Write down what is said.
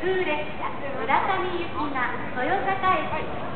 空列車村上行きが豊栄市